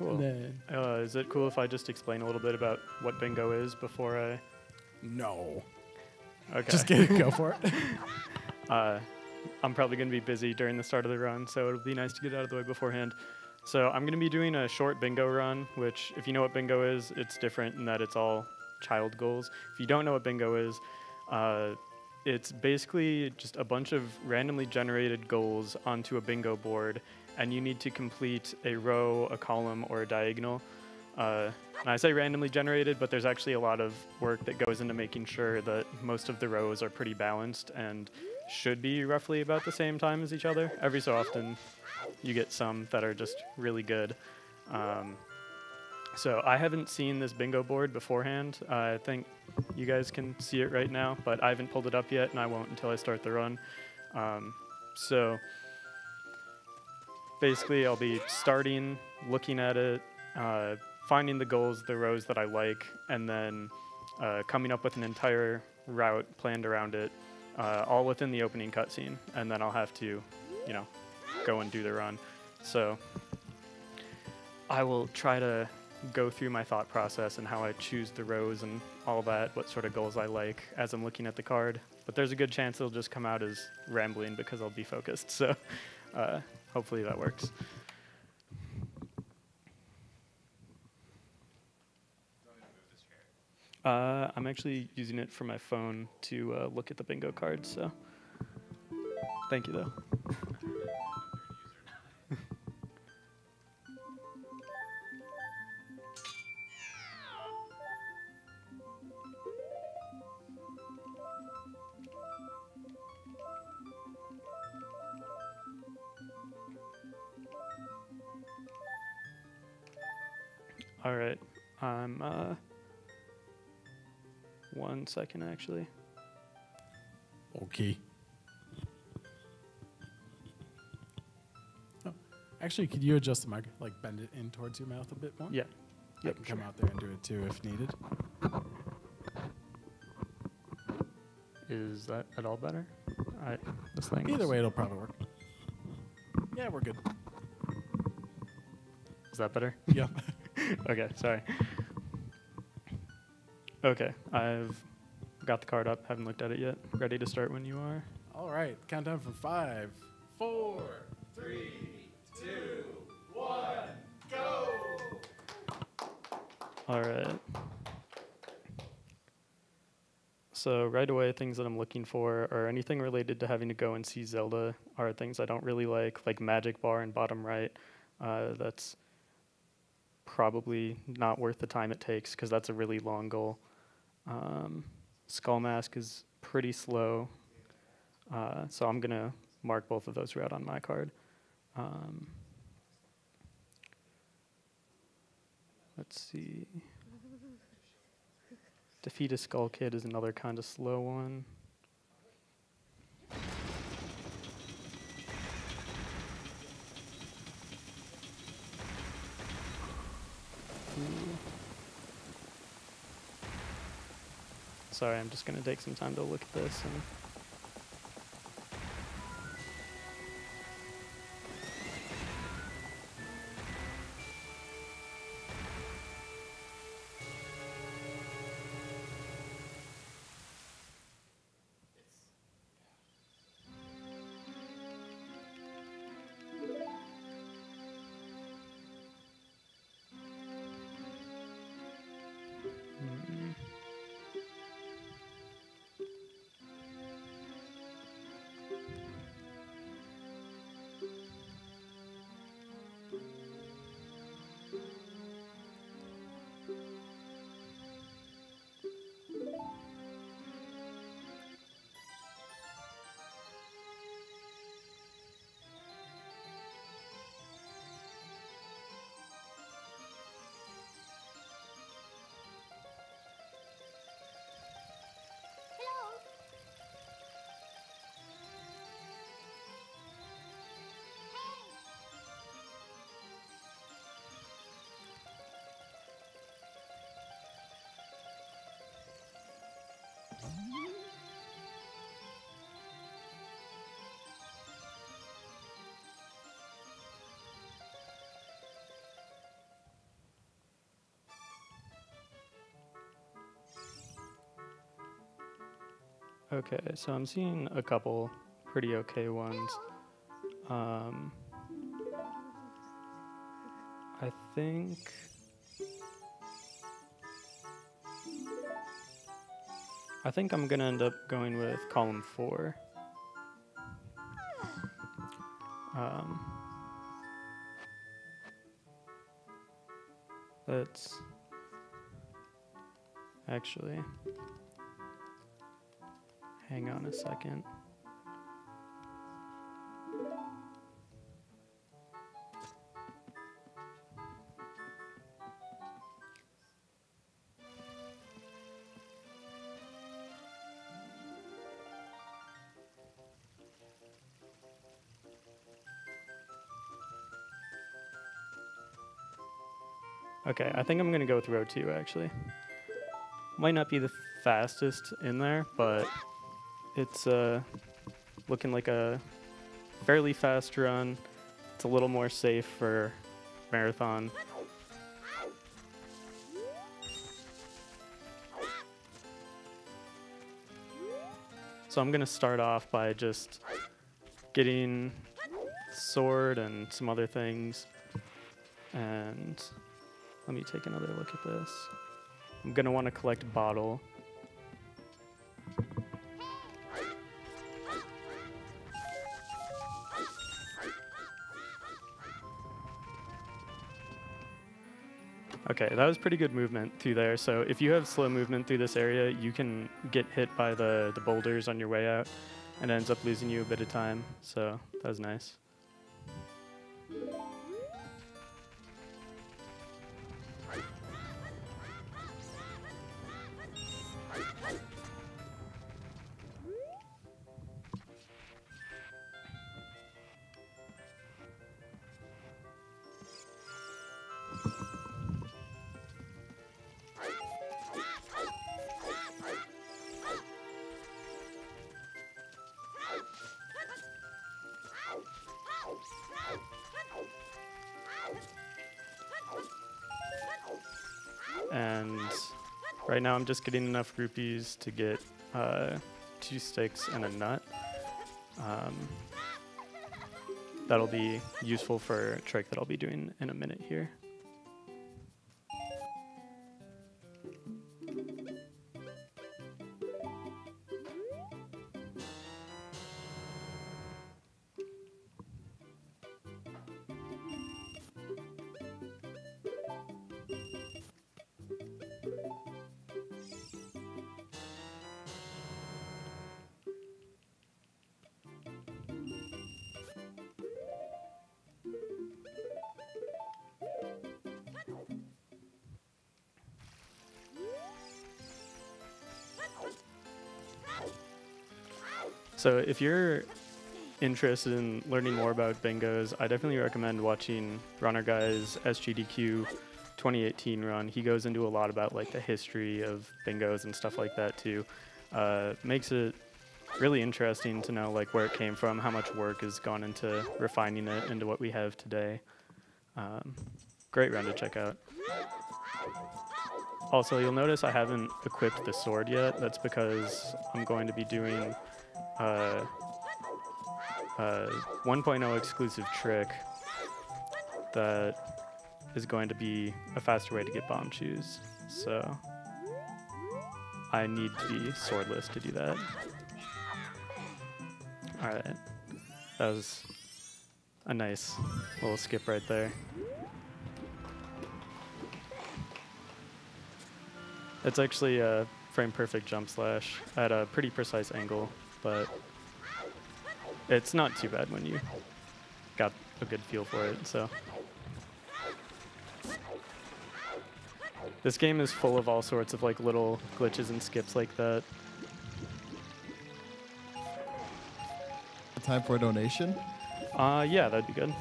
Cool. And then Uh, is it cool if I just explain a little bit about what bingo is before I? no, Okay. just kidding. Go for it. Uh, I'm probably going to be busy during the start of the run, so it'll be nice to get out of the way beforehand. So I'm going to be doing a short bingo run, which, if you know what bingo is, it's different in that it's all child goals. If you don't know what bingo is, uh, it's basically just a bunch of randomly generated goals onto a bingo board, and you need to complete a row, a column, or a diagonal. Uh, and I say randomly generated, but there's actually a lot of work that goes into making sure that most of the rows are pretty balanced and should be roughly about the same time as each other. Every so often, you get some that are just really good. Um, so I haven't seen this bingo board beforehand. Uh, I think you guys can see it right now, but I haven't pulled it up yet, and I won't until I start the run. Um, so basically, I'll be starting, looking at it, uh, finding the goals, the rows that I like, and then uh, coming up with an entire route planned around it, uh, all within the opening cutscene, and then I'll have to, you know, go and do the run. So I will try to go through my thought process and how I choose the rows and all that, what sort of goals I like as I'm looking at the card. But there's a good chance it'll just come out as rambling because I'll be focused. So uh, hopefully that works. Uh, I'm actually using it for my phone to uh, look at the bingo cards. So thank you though. All right. I'm uh one second actually. Okay. Oh, actually, could you adjust the mic, like bend it in towards your mouth a bit more? Yeah. I Yep, can come sure. out there and do it too if needed. Is that at all better? I this thing. Either way, it'll probably work. Yeah, we're good. Is that better? Yeah. okay, sorry. Okay, I've got the card up. Haven't looked at it yet. Ready to start when you are. All right. Countdown from five, four. All right. So right away, things that I'm looking for are anything related to having to go and see Zelda are things I don't really like, like Magic Bar in bottom right. Uh, that's probably not worth the time it takes because that's a really long goal. Um, Skull Mask is pretty slow, uh, so I'm gonna mark both of those red on my card. Um, let's see. Defeat a Skull Kid is another kind of slow one. Sorry, I'm just gonna take some time to look at this and. Okay, so I'm seeing a couple pretty okay ones. Um, I think. I think I'm gonna end up going with column four. Um, let's actually hang on a second. Okay, I think I'm gonna go with row two actually. Might not be the fastest in there, but it's uh, looking like a fairly fast run. It's a little more safe for marathon. So I'm gonna start off by just getting sword and some other things. And let me take another look at this. I'm gonna want to collect bottle. Okay, that was pretty good movement through there. So if you have slow movement through this area, you can get hit by the, the boulders on your way out and it ends up losing you a bit of time. So that was nice. Right now I'm just getting enough rupees to get uh, two sticks and a nut. Um, that'll be useful for a trick that I'll be doing in a minute here. So if you're interested in learning more about bingos, I definitely recommend watching Runner Guy's SGDQ 2018 run. He goes into a lot about like the history of bingos and stuff like that too. Uh, makes it really interesting to know like where it came from, how much work has gone into refining it into what we have today. Um, great run to check out. Also, you'll notice I haven't equipped the sword yet. That's because I'm going to be doing uh, uh, 1.0 exclusive trick that is going to be a faster way to get Bombchus. So I need to be swordless to do that. Alright. That was a nice little skip right there. It's actually a frame perfect jump slash at a pretty precise angle but it's not too bad when you got a good feel for it. So this game is full of all sorts of like little glitches and skips like that. Time for a donation. Uh, yeah, that'd be good.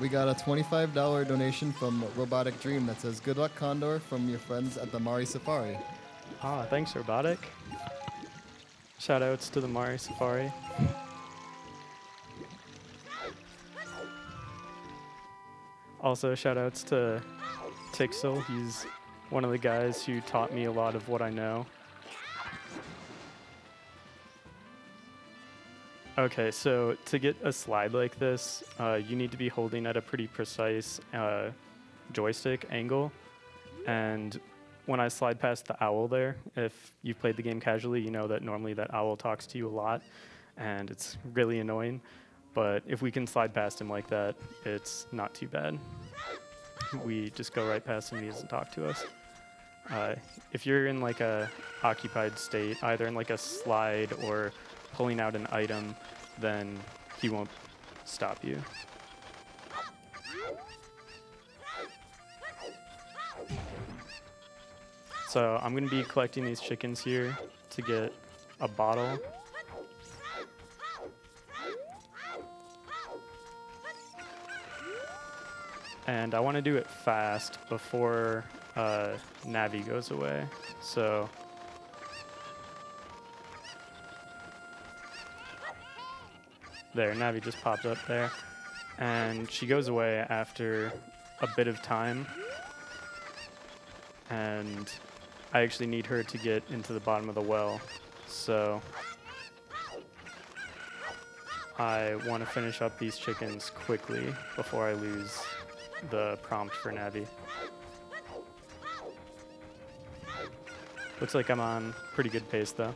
We got a $25 donation from Robotic Dream that says, Good luck, Condor, from your friends at the Mari Safari. Ah, thanks, Robotic. Shout outs to the Mari Safari. Also, shout outs to Tixel. He's one of the guys who taught me a lot of what I know. Okay, so to get a slide like this, uh, you need to be holding at a pretty precise uh, joystick angle. And when I slide past the owl there, if you've played the game casually, you know that normally that owl talks to you a lot, and it's really annoying. But if we can slide past him like that, it's not too bad. We just go right past him and he doesn't talk to us. Uh, if you're in like a occupied state, either in like a slide or pulling out an item, then he won't stop you. So I'm going to be collecting these chickens here to get a bottle. And I want to do it fast before uh, Navi goes away. So there, Navi just popped up there. And she goes away after a bit of time. And I actually need her to get into the bottom of the well. So I want to finish up these chickens quickly before I lose the prompt for Navi. Looks like I'm on pretty good pace though.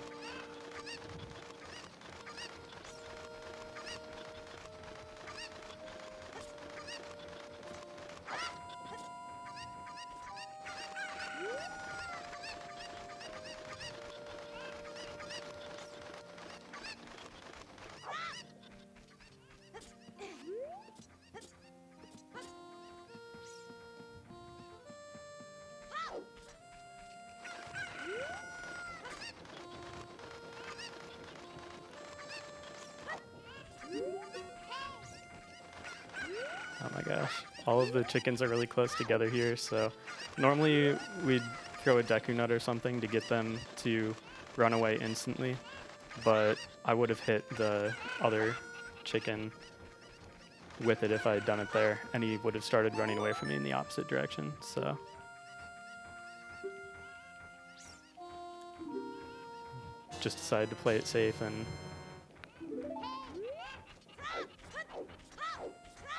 The chickens are really close together here, so normally we'd throw a Deku Nut or something to get them to run away instantly, but I would have hit the other chicken with it if I had done it there, and he would have started running away from me in the opposite direction, so. Just decided to play it safe and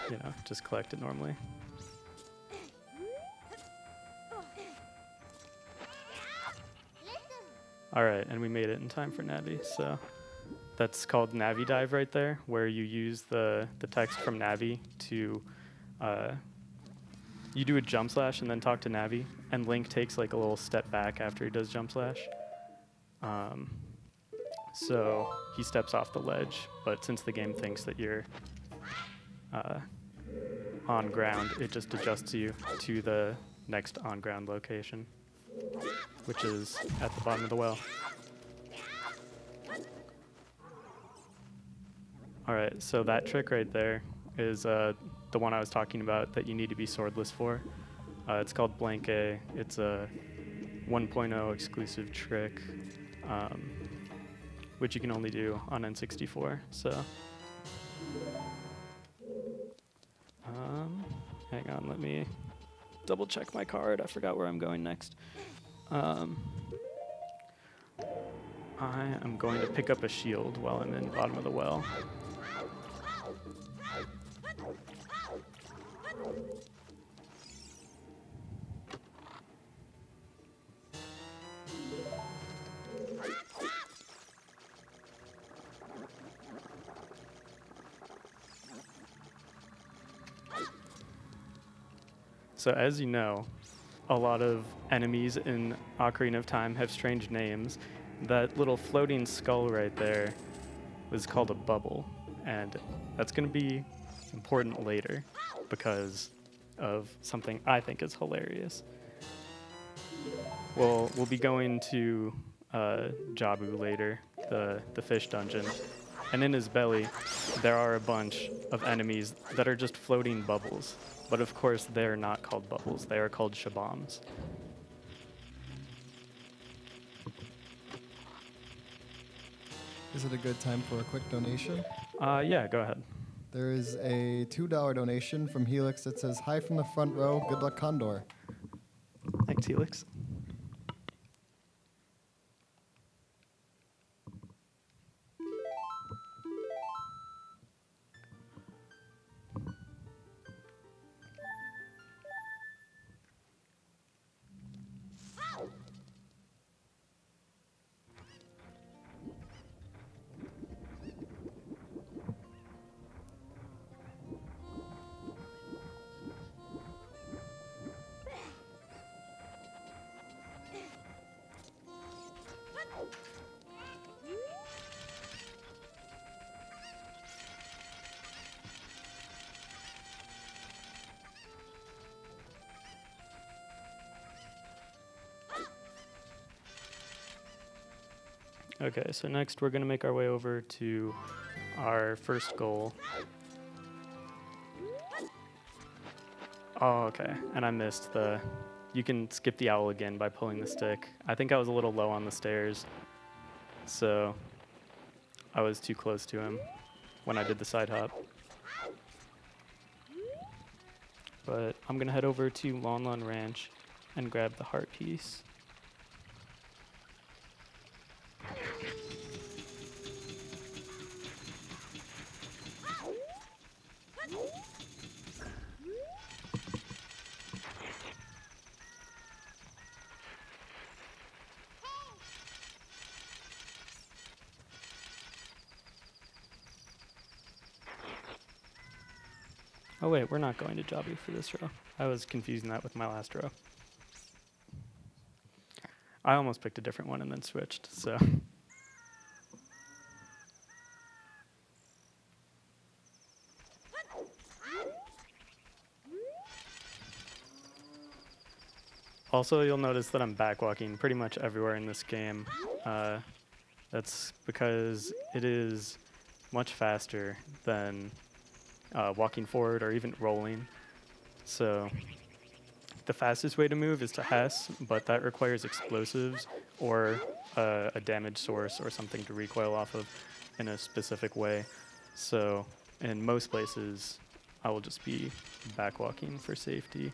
you know, just collect it normally. All right, and we made it in time for Navi. So that's called Navi Dive right there, where you use the, the text from Navi to, uh, you do a jump slash and then talk to Navi, and Link takes like a little step back after he does jump slash. Um, so he steps off the ledge, but since the game thinks that you're uh, on ground, it just adjusts you to the next on ground location, which is at the bottom of the well. Alright, so that trick right there is uh, the one I was talking about that you need to be swordless for. Uh, it's called Blank A. It's a 1.0 exclusive trick, um, which you can only do on N64. So. Um, hang on, let me double check my card. I forgot where I'm going next. Um, I am going to pick up a shield while I'm in the bottom of the well. So as you know, a lot of enemies in Ocarina of Time have strange names. That little floating skull right there was called a bubble, and that's going to be important later because of something I think is hilarious. Well, we'll be going to uh, Jabu later, the the fish dungeon, and in his belly there are a bunch of enemies that are just floating bubbles. But of course, they're not called bubbles. They are called shaboms. Is it a good time for a quick donation? Uh, yeah, go ahead. There is a $2 donation from Helix that says, Hi from the front row. Good luck, Condor. Thanks, Helix. Okay, so next we're gonna make our way over to our first goal. Oh, okay. And I missed the. You can skip the owl again by pulling the stick. I think I was a little low on the stairs, so I was too close to him when I did the side hop. But I'm gonna head over to Lon Lon Ranch and grab the heart piece. Oh wait, we're not going to Jabu for this row. I was confusing that with my last row. I almost picked a different one and then switched, so. Also, you'll notice that I'm backwalking pretty much everywhere in this game. Uh, that's because it is much faster than uh, walking forward or even rolling. So the fastest way to move is to Hess, but that requires explosives or uh, a damage source or something to recoil off of in a specific way. So in most places, I will just be backwalking for safety.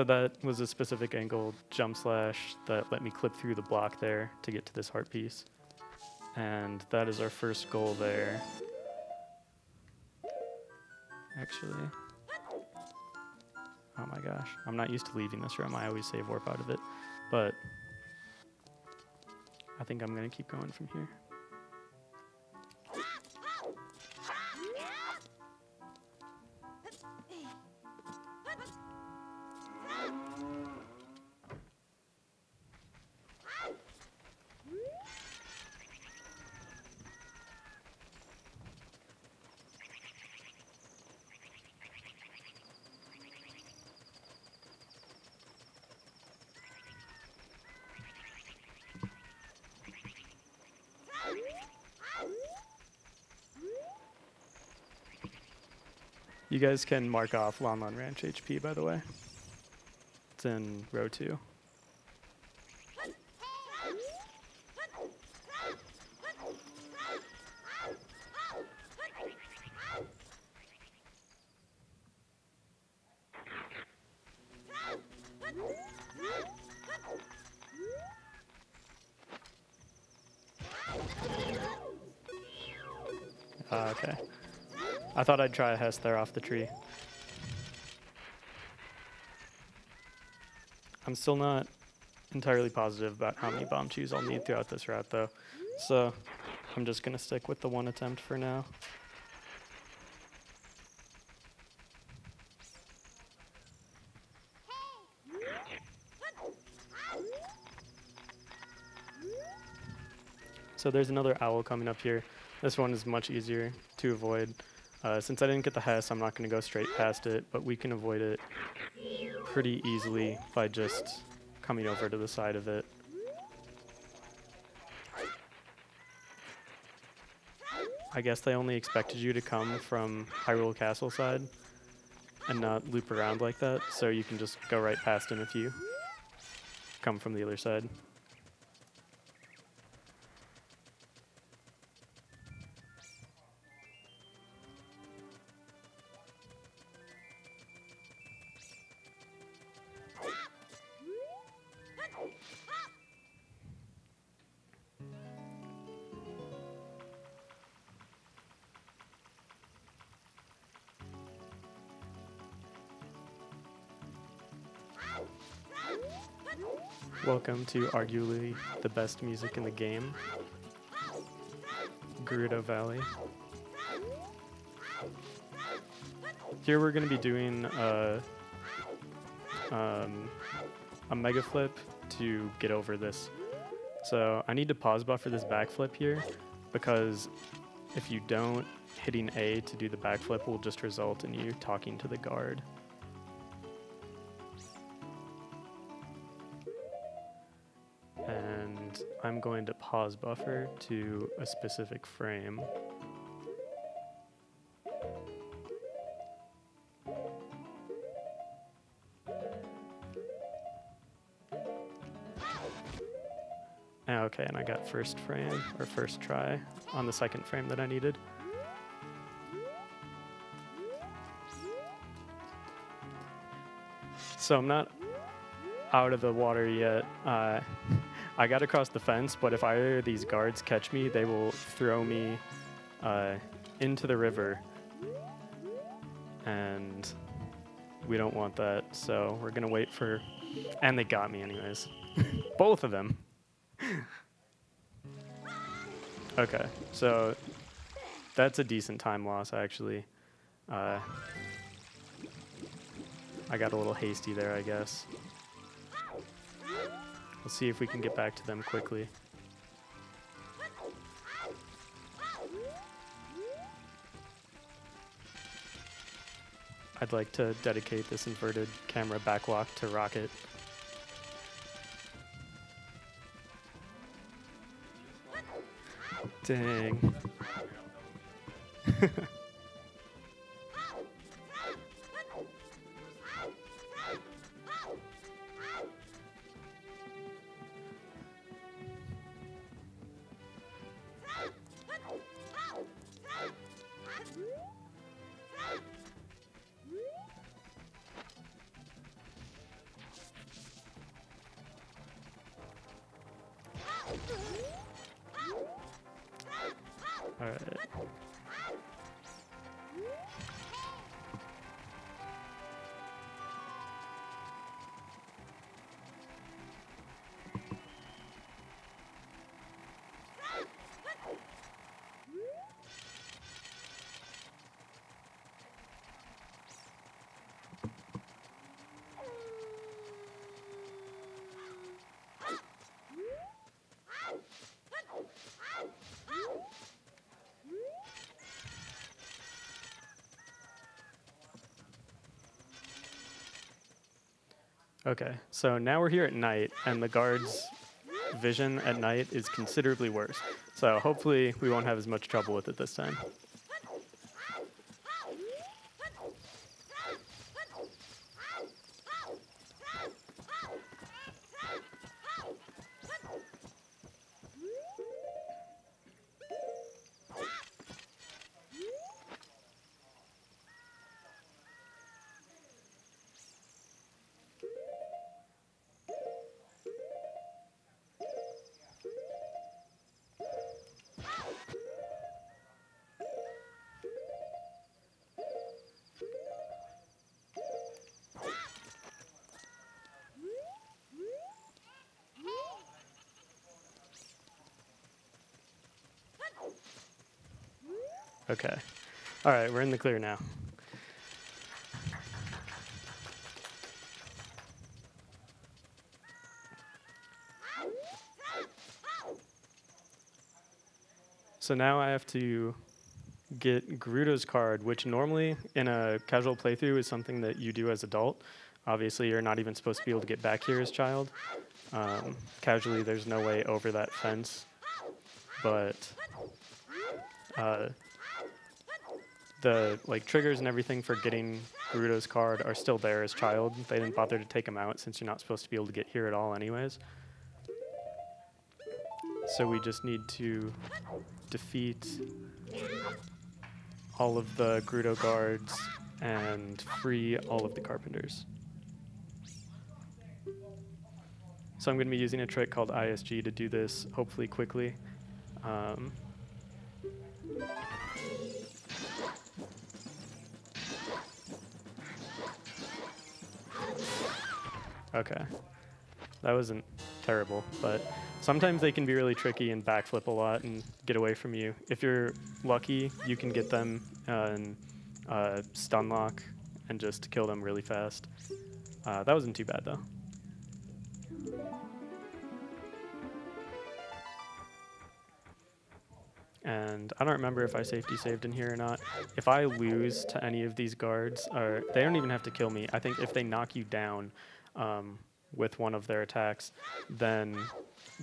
So that was a specific angle jump slash that let me clip through the block there to get to this heart piece. And that is our first goal there. Actually. Oh my gosh. I'm not used to leaving this room. I always save warp out of it. But I think I'm going to keep going from here. You guys can mark off Lon Lon Ranch HP, by the way. It's in row two. Thought I'd try a Hess there off the tree. I'm still not entirely positive about how many Bombchus I'll need throughout this route, though. So I'm just going to stick with the one attempt for now. So there's another owl coming up here. This one is much easier to avoid. Uh, since I didn't get the Hess, I'm not going to go straight past it, but we can avoid it pretty easily by just coming over to the side of it. I guess they only expected you to come from Hyrule Castle side and not loop around like that, so you can just go right past him if you come from the other side. Welcome to arguably the best music in the game, Gerudo Valley. Here we're going to be doing a, um, a mega flip to get over this. So I need to pause buffer this backflip here because if you don't hitting A to do the backflip will just result in you talking to the guard. I'm going to pause buffer to a specific frame. Ah, Okay, and I got first frame or first try on the second frame that I needed. So I'm not out of the water yet. Uh, I got across the fence, but if either of these guards catch me, they will throw me uh, into the river. And we don't want that, so we're gonna wait for. And they got me, anyways. Both of them. okay, so that's a decent time loss, actually. Uh, I got a little hasty there, I guess. Let's see if we can get back to them quickly. I'd like to dedicate this inverted camera backwalk to Rocket. Dang. Okay, so now we're here at night, and the guard's vision at night is considerably worse. So hopefully we won't have as much trouble with it this time. Okay. All right, we're in the clear now. So now I have to get Gerudo's card, which normally in a casual playthrough is something that you do as adult. Obviously, you're not even supposed to be able to get back here as child. Um, casually, there's no way over that fence. But uh, the like triggers and everything for getting Gerudo's card are still there as child. They didn't bother to take them out since you're not supposed to be able to get here at all, anyways. So we just need to defeat all of the Gerudo guards and free all of the carpenters. So I'm going to be using a trick called ISG to do this, hopefully quickly. Um, okay. That wasn't terrible, but sometimes they can be really tricky and backflip a lot and get away from you. If you're lucky, you can get them uh, and uh, stun lock and just kill them really fast. Uh, that wasn't too bad though. and I don't remember if I safety saved in here or not. If I lose to any of these guards, or they don't even have to kill me. I think if they knock you down um, with one of their attacks, then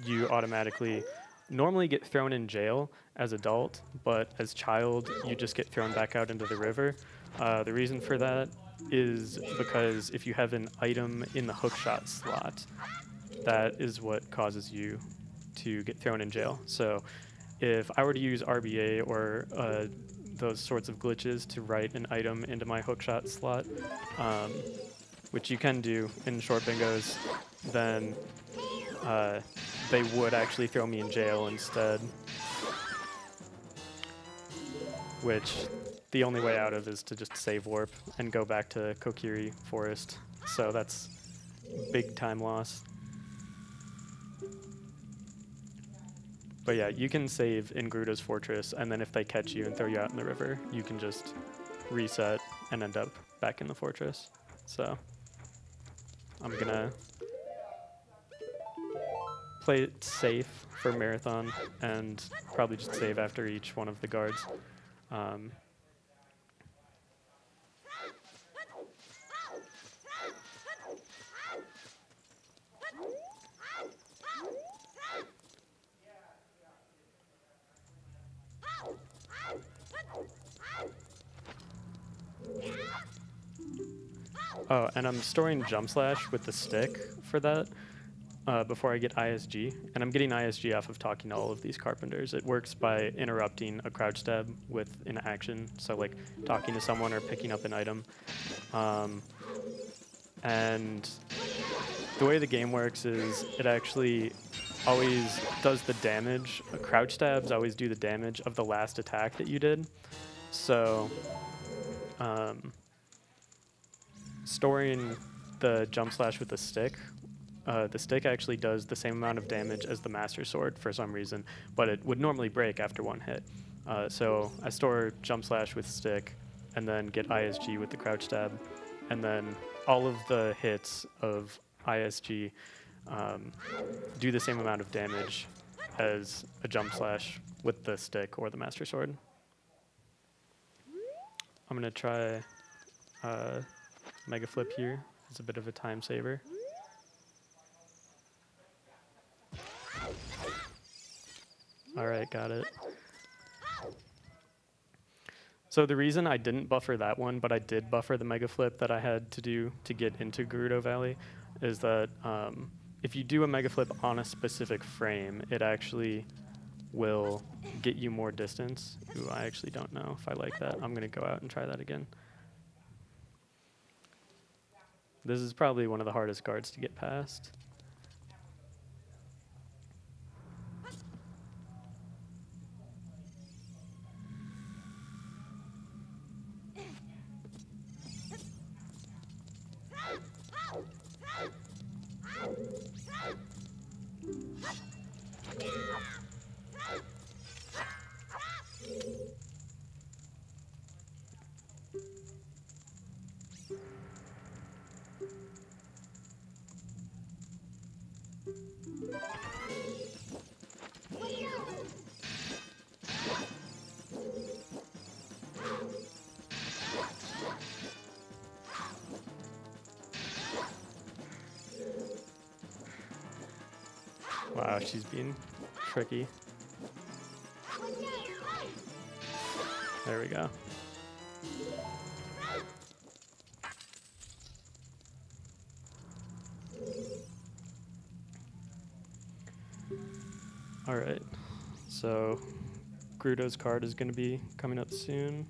you automatically normally get thrown in jail as adult, but as child you just get thrown back out into the river. Uh, the reason for that is because if you have an item in the hookshot slot, that is what causes you to get thrown in jail. So if I were to use RBA or uh, those sorts of glitches to write an item into my hookshot slot, um, which you can do in short bingos, then uh, they would actually throw me in jail instead. Which the only way out of is to just save warp and go back to Kokiri Forest. So that's big time loss. But yeah, you can save in Fortress, and then if they catch you and throw you out in the river, you can just reset and end up back in the fortress. So I'm gonna play it safe for marathon and probably just save after each one of the guards. Um, Oh, and I'm storing Jump Slash with the stick for that uh, before I get ISG. And I'm getting ISG off of talking to all of these carpenters. It works by interrupting a crouch stab with an action, so like talking to someone or picking up an item. Um, and the way the game works is it actually always does the damage. Crouch stabs always do the damage of the last attack that you did. So, um, storing the jump slash with the stick, uh, the stick actually does the same amount of damage as the master sword for some reason, but it would normally break after one hit. Uh, so I store jump slash with stick, and then get ISG with the crouch stab, and then all of the hits of ISG um, do the same amount of damage as a jump slash with the stick or the master sword. I'm gonna try uh, mega flip here. It's a bit of a time saver. All right, got it. So the reason I didn't buffer that one, but I did buffer the mega flip that I had to do to get into Gerudo Valley, is that um, if you do a mega flip on a specific frame, it actually will get you more distance. Ooh, I actually don't know if I like that. I'm gonna go out and try that again. This is probably one of the hardest guards to get past. Wow, she's being tricky. There we go. All right, so Gerudo's card is going to be coming up soon.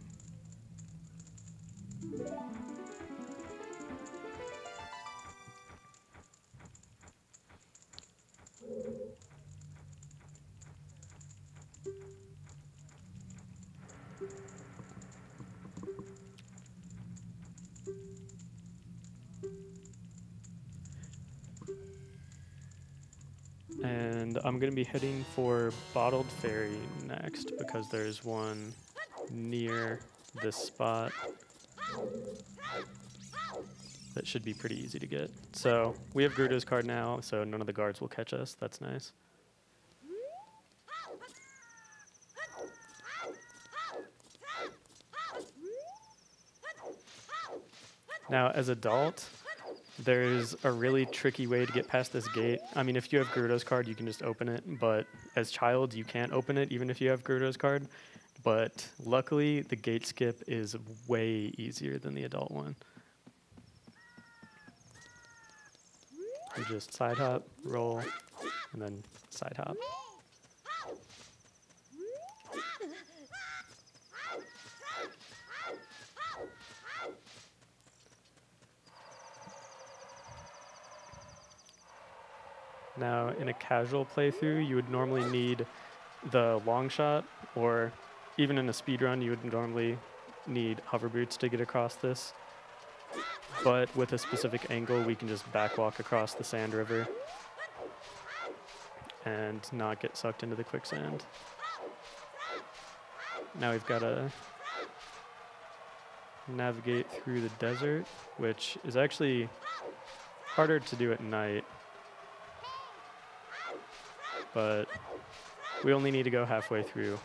going to be heading for Bottled Fairy next because there's one near this spot that should be pretty easy to get. So we have Gerudo's card now, so none of the guards will catch us. That's nice. Now, as adult, there's a really tricky way to get past this gate. I mean, if you have Gerudo's card, you can just open it, but as child, you can't open it even if you have Gerudo's card. But luckily, the gate skip is way easier than the adult one. You just side hop, roll, and then side hop. Now, in a casual playthrough, you would normally need the long shot, or even in a speed run, you would normally need hover boots to get across this. But with a specific angle, we can just backwalk across the sand river and not get sucked into the quicksand. Now we've got to navigate through the desert, which is actually harder to do at night but we only need to go halfway through.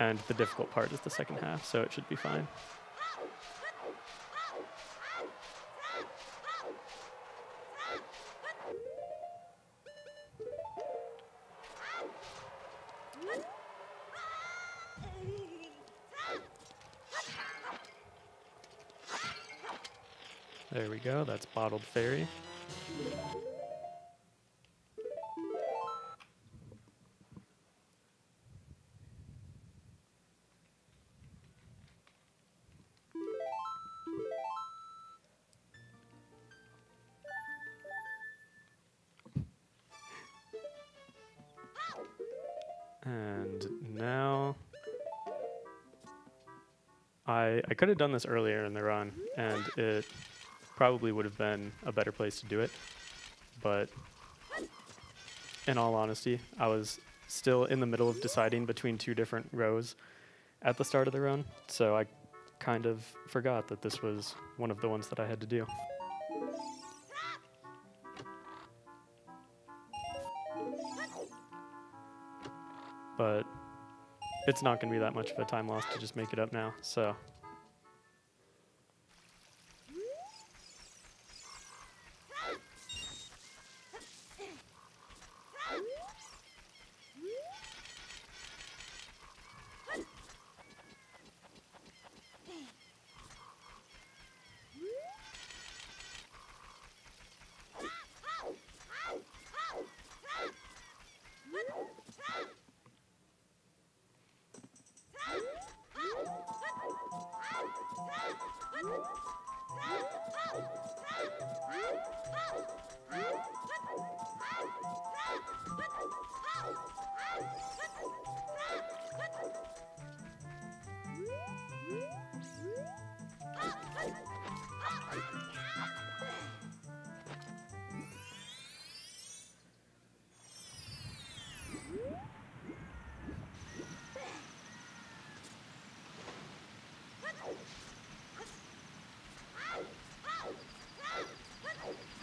And the difficult part is the second half, so it should be fine. There we go, that's Bottled Fairy. Have done this earlier in the run and it probably would have been a better place to do it. But in all honesty, I was still in the middle of deciding between two different rows at the start of the run, so I kind of forgot that this was one of the ones that I had to do. but it's not going to be that much of a time loss to just make it up now. So.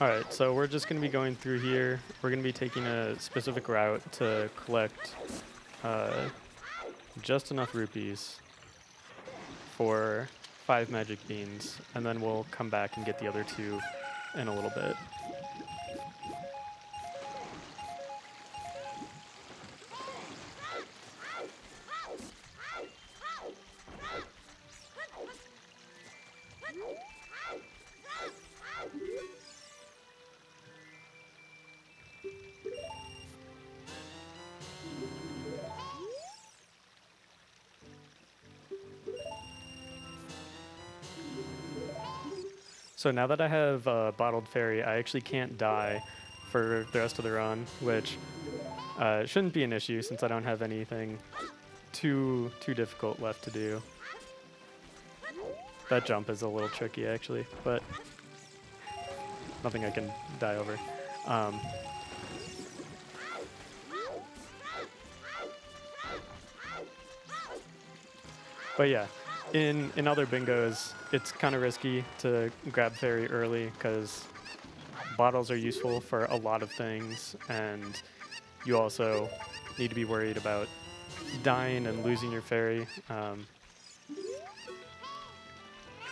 All right, so we're just going to be going through here. We're going to be taking a specific route to collect uh, just enough rupees for five magic beans, and then we'll come back and get the other two in a little bit. So now that I have uh, Bottled Fairy, I actually can't die for the rest of the run, which uh, shouldn't be an issue since I don't have anything too too difficult left to do. That jump is a little tricky actually, but nothing I can die over. Um, but yeah, in in other bingos, it's kind of risky to grab fairy early because bottles are useful for a lot of things, and you also need to be worried about dying and losing your fairy. Um,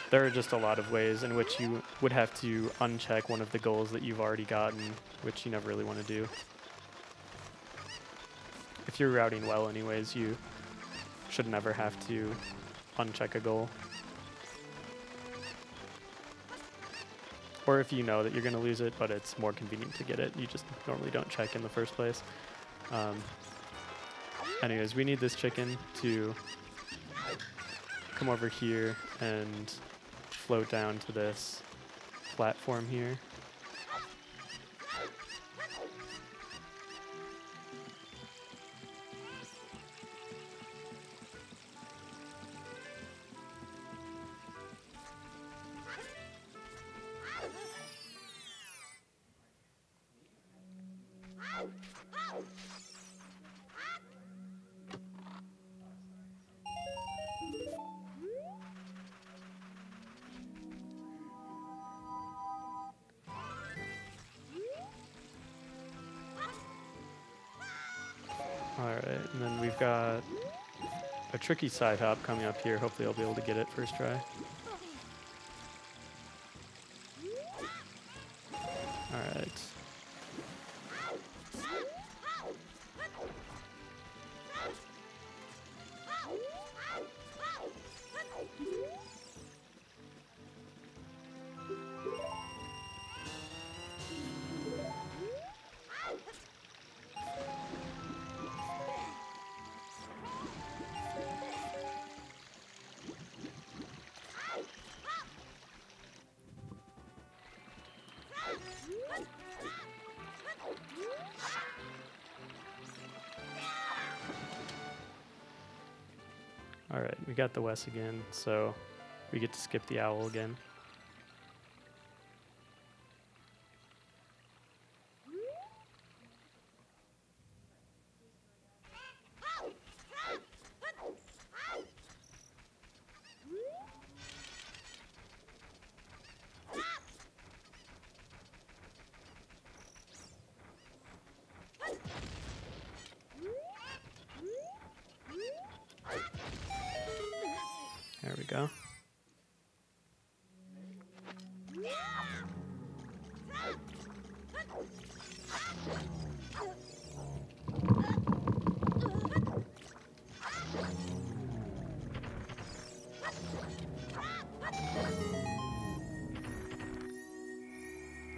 there are just a lot of ways in which you would have to uncheck one of the goals that you've already gotten, which you never really want to do. If you're routing well anyways, you should never have to uncheck a goal. Or if you know that you're going to lose it, but it's more convenient to get it, you just normally don't check in the first place. Um, anyways, we need this chicken to come over here and float down to this platform here. Tricky side hop coming up here. Hopefully I'll be able to get it first try. Got the West again, so we get to skip the owl again.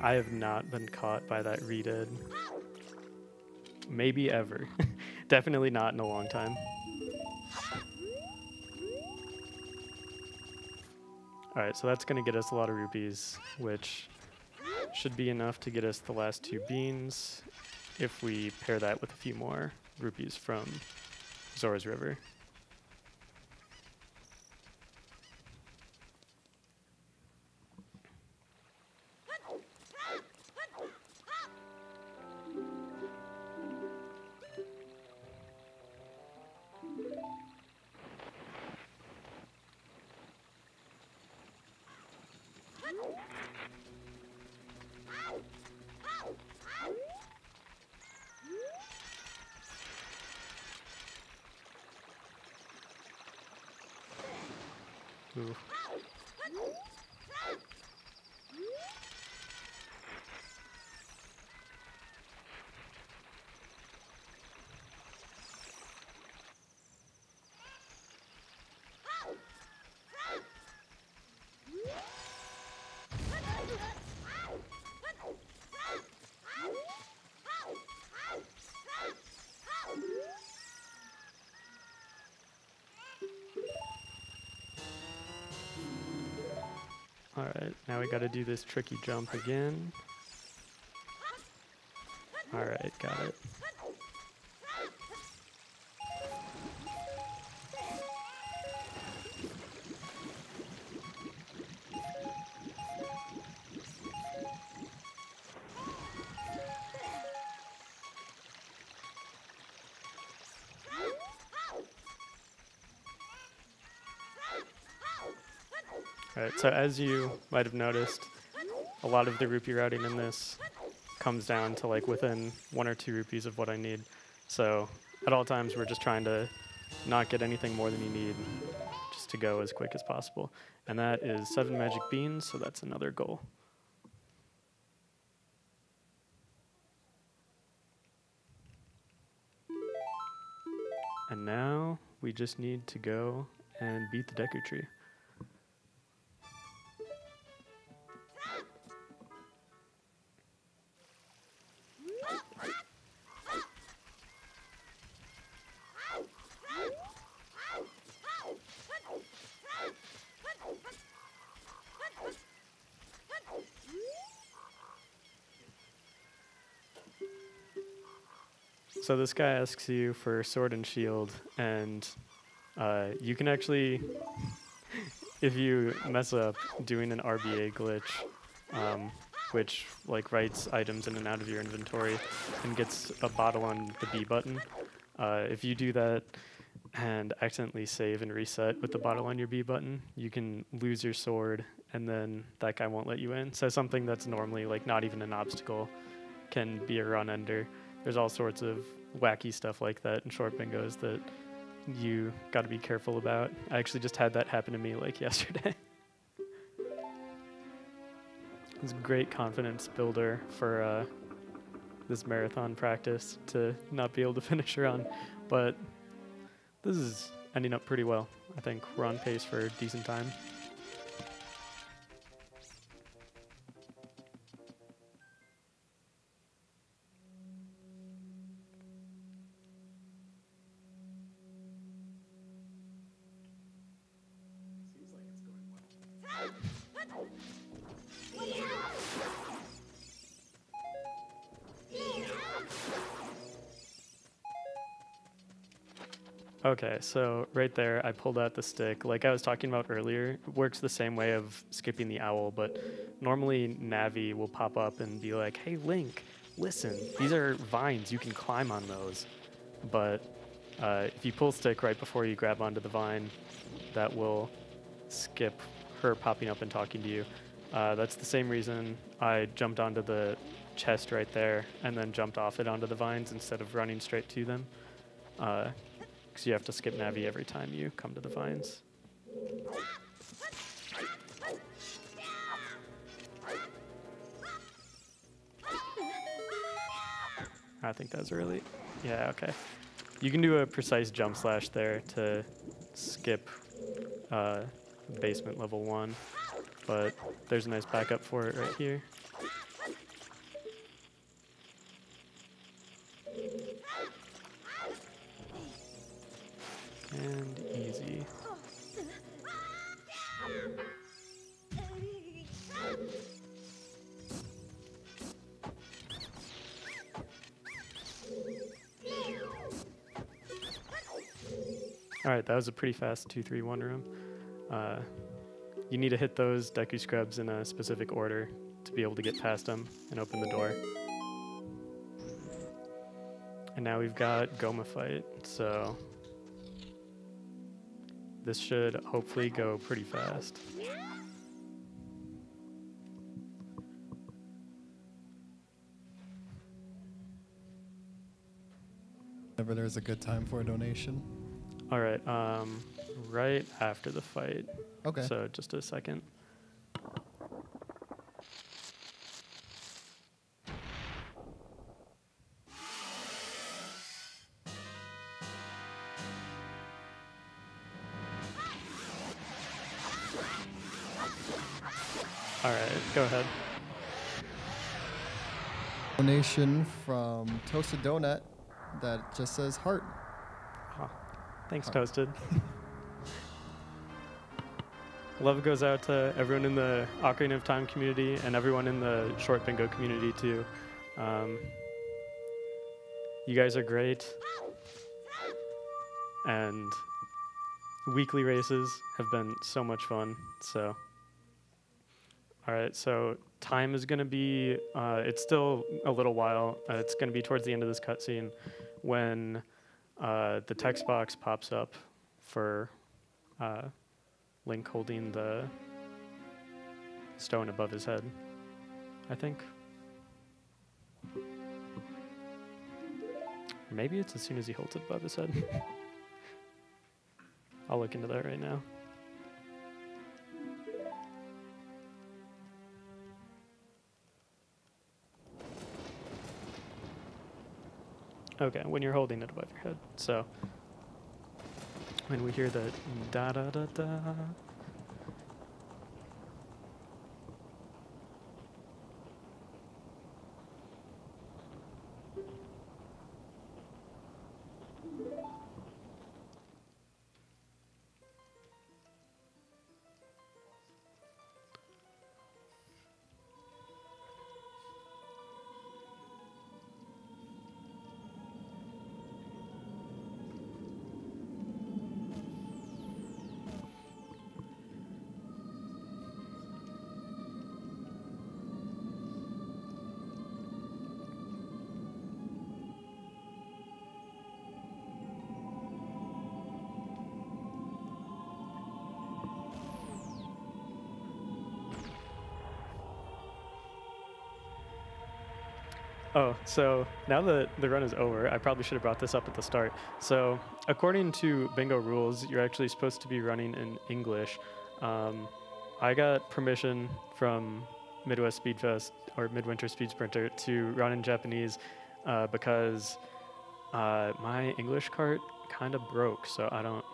I have not been caught by that redead. Maybe ever. Definitely not in a long time. Alright, so that's going to get us a lot of rupees, which should be enough to get us the last two beans if we pair that with a few more rupees from Zora's River. Now we gotta do this tricky jump again. Alright, got it. Alright, so as you might have noticed, a lot of the rupee routing in this comes down to like within one or two rupees of what I need. So at all times we're just trying to not get anything more than you need, just to go as quick as possible. And that is seven magic beans, so that's another goal. And now we just need to go and beat the Deku Tree. This guy asks you for sword and shield, and uh, you can actually, if you mess up doing an RBA glitch, um, which like writes items in and out of your inventory and gets a bottle on the B button. Uh, if you do that and accidentally save and reset with the bottle on your B button, you can lose your sword, and then that guy won't let you in. So something that's normally like not even an obstacle can be a run ender. there's all sorts of wacky stuff like that in short bingos that you got to be careful about. I actually just had that happen to me like yesterday. it's a great confidence builder for uh, this marathon practice to not be able to finish on, but this is ending up pretty well. I think we're on pace for a decent time. So right there, I pulled out the stick. Like I was talking about earlier, it works the same way of skipping the owl, but normally Navi will pop up and be like, hey, Link, listen, these are vines. You can climb on those. But uh, if you pull stick right before you grab onto the vine, that will skip her popping up and talking to you. Uh, that's the same reason I jumped onto the chest right there and then jumped off it onto the vines instead of running straight to them. Uh, because you have to skip Navi every time you come to the vines. I think that's really, yeah, okay. You can do a precise jump slash there to skip uh, basement level one, but there's a nice backup for it right here. All right, that was a pretty fast 2-3-1 room. Uh, you need to hit those Deku Scrubs in a specific order to be able to get past them and open the door. And now we've got Gohma fight, so this should hopefully go pretty fast. Whenever there's a good time for a donation. All right, um, right after the fight. Okay. So just a second. All right, go ahead. Donation from Toasted Donut that just says heart. Thanks. Toasted. Love goes out to everyone in the Ocarina of Time community and everyone in the short bingo community too. Um, you guys are great. And weekly races have been so much fun. So, all right. So time is going to be. Uh, it's still a little while. Uh, it's going to be towards the end of this cutscene when uh, the text box pops up for uh, Link holding the stone above his head. I think. Maybe it's as soon as he holds it above his head. I'll look into that right now. Okay, when you're holding it above your head. So when we hear the da da da da. Oh, so now that the run is over, I probably should have brought this up at the start. So, according to bingo rules, you're actually supposed to be running in English. Um, I got permission from Midwest Speedfest or Midwinter Speed Sprinter to run in Japanese uh, because uh, my English cart kind of broke, so I don't,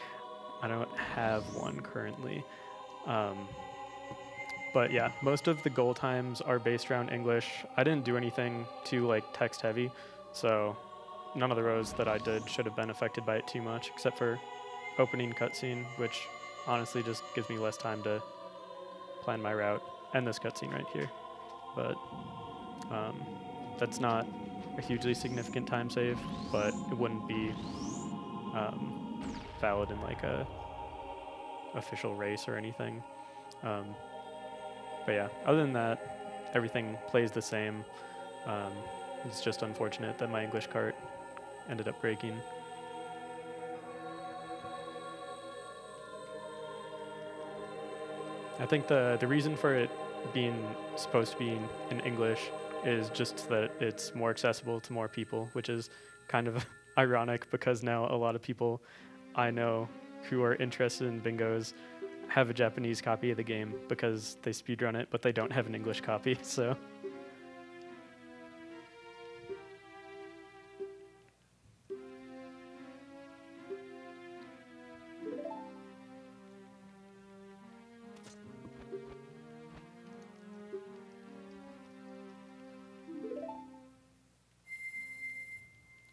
I don't have one currently. Um, but yeah, most of the goal times are based around English. I didn't do anything too like text heavy, so none of the rows that I did should have been affected by it too much, except for opening cutscene, which honestly just gives me less time to plan my route, and this cutscene right here. But um, that's not a hugely significant time save, but it wouldn't be um, valid in like a official race or anything. Um, but yeah, other than that, everything plays the same. Um, it's just unfortunate that my English cart ended up breaking. I think the the reason for it being supposed to be in, English is just that it's more accessible to more people, which is kind of ironic because now a lot of people I know who are interested in bingos have a Japanese copy of the game because they speedrun it, but they don't have an English copy, so.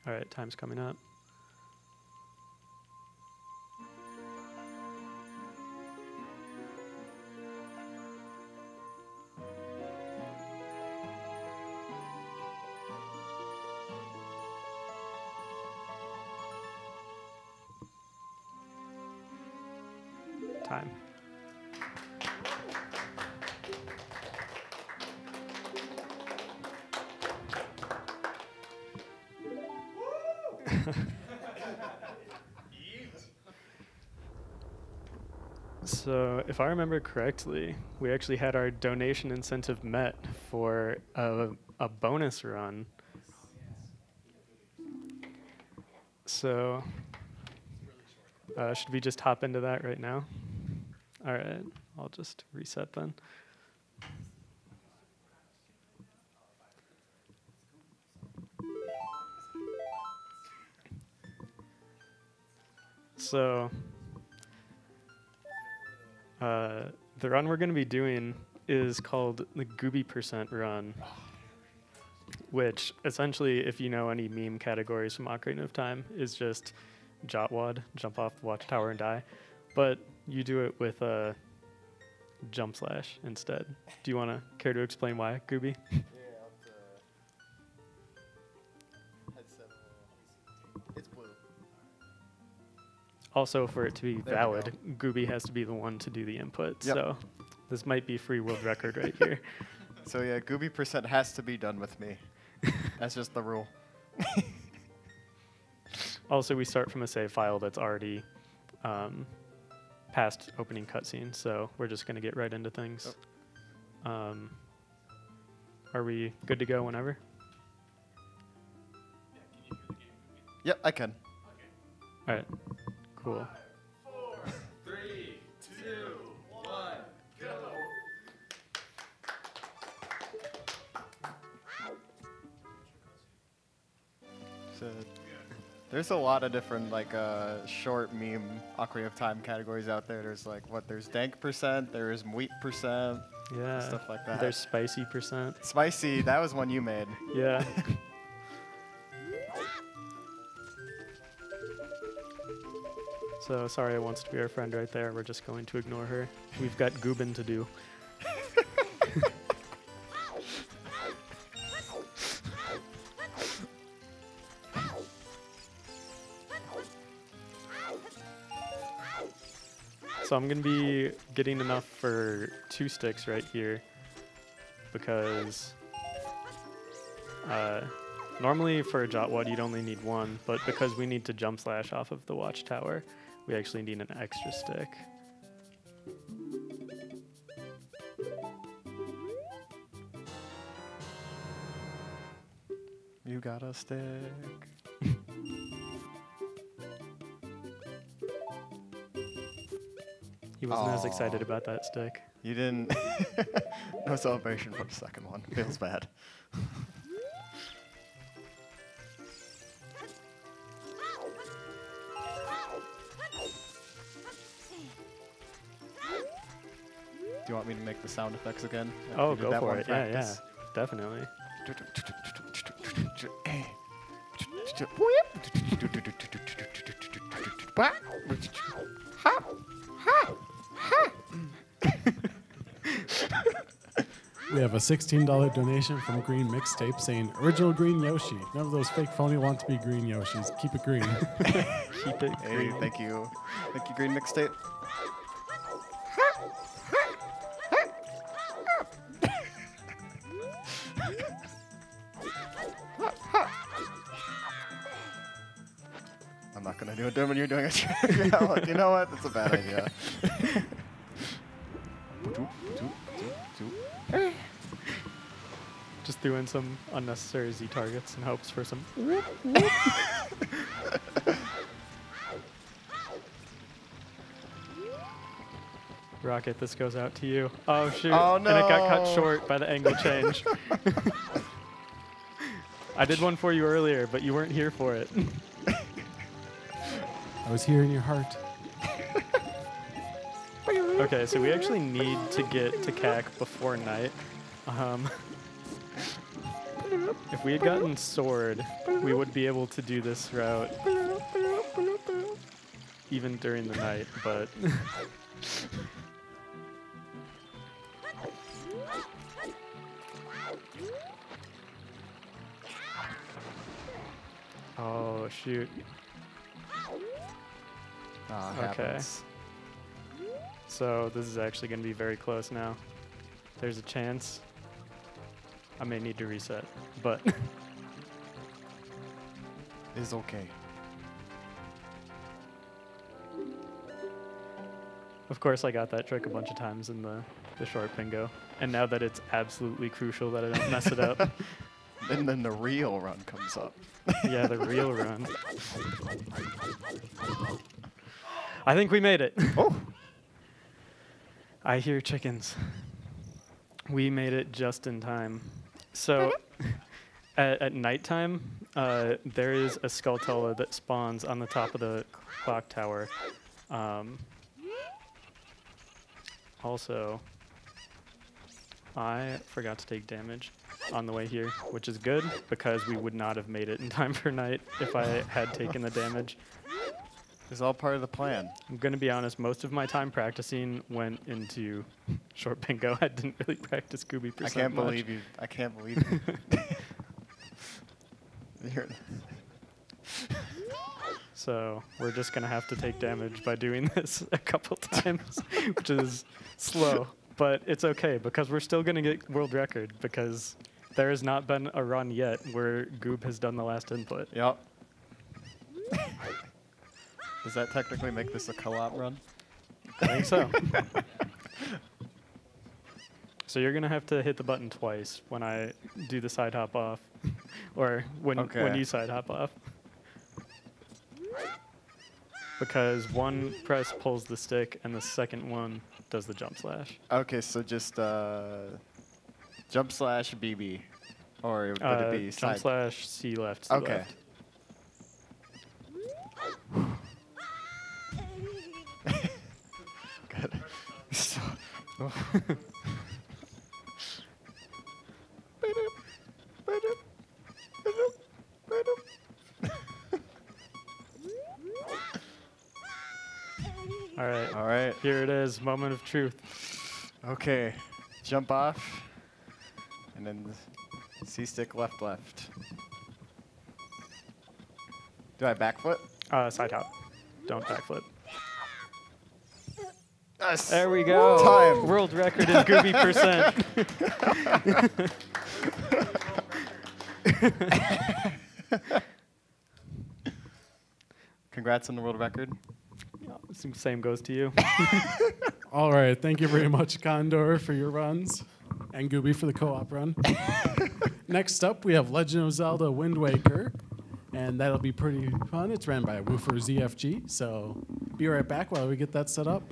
All right, time's coming up. If I remember correctly, we actually had our donation incentive met for a, a bonus run. So, uh, should we just hop into that right now? All right, I'll just reset then. So, uh, the run we're going to be doing is called the Gooby Percent Run, which essentially, if you know any meme categories from Ocarina of Time, is just Jotwad, jump off the watchtower and die. But you do it with a jump slash instead. Do you want to care to explain why, Gooby? Also, for it to be There we valid, Gooby has to be the one to do the input. Yep. So this might be free world record right here. So yeah, Gooby percent has to be done with me. That's just the rule. Also, we start from a save file that's already um, past opening cutscene, so we're just going to get right into things. Um, are we good to go whenever? Yeah, can you hear the game? Yep, I can. Okay. All right, cool. shit. There's a lot of different like uh, short meme Ocarina of Time categories out there. There's like what? There's dank percent. There's wheat percent. Yeah. Stuff like that. There's spicy percent. Spicy. That was one you made. Yeah. so Saria wants to be our friend right there. We're just going to ignore her. We've got Goobin to do. So I'm gonna be getting enough for two sticks right here because uh, normally for a Jotwad you'd only need one, but because we need to jump slash off of the watchtower, we actually need an extra stick. You got a stick. He wasn't as excited about that stick. You didn't. no celebration for the second one. Feels bad. you want me to make the sound effects again? Oh, did go that for one it. Yeah, yeah, definitely. We have a $16 donation from Green Mixtape saying, Original Green Yoshi. None of those fake phony want to be green Yoshis. Keep it green. Keep it green. Hey, green. thank you. Thank you, Green Mixtape. I'm not gonna do it when you're doing a trick. you know what? That's a bad idea. Just threw in some unnecessary Z targets in hopes for some. Rocket, this goes out to you. Oh, oh shoot! Oh, And it got cut short by the angle change. I did one for you earlier, but you weren't here for it. I was here in your heart. okay, so we actually need to get to CAC before night. Um, if we had gotten sword, we would be able to do this route even during the night, but Oh shoot. Okay. happens. So this is actually going to be very close now. There's a chance I may need to reset, but Is okay. of course I got that trick a bunch of times in the, the short bingo. And now that it's absolutely crucial that I don't mess it up, And then the real run comes up. yeah, the real run. I think we made it. Oh, I hear chickens. We made it just in time. So, at, at nighttime, uh, there is a Skulltula that spawns on the top of the clock tower. Um, also, I forgot to take damage on the way here, which is good because we would not have made it in time for night if I had taken the damage. It's all part of the plan. I'm gonna be honest. Most of my time practicing went into short bingo. I didn't really practice Gooby I can't much. believe you. I can't believe you. So we're just gonna have to take damage by doing this a couple times, which is slow, but it's okay because we're still gonna get world record because there has not been a run yet where Goob has done the last input. Yep. Does that technically make this a co-op run? I think so. so you're gonna have to hit the button twice when I do the side hop off, or when when you side hop off. Because one press pulls the stick and the second one does the jump slash. Okay, so just uh, jump slash BB, or would Uh, it be jump side? slash C left. C Okay. left. All right. All right. Here it is, moment of truth. Okay. Jump off. And then the C stick left, left. Do I backflip? Uh, side hop. Don't backflip. Yes. There we go. Time. World record in Gooby percent. Congrats on the world record. Same goes to you. All right. Thank you very much, Condor, for your runs, and Gooby for the co-op run. Next up, we have Legend of Zelda: Wind Waker, and that'll be pretty fun. It's ran by Woofer ZFG. So be right back while we get that set up.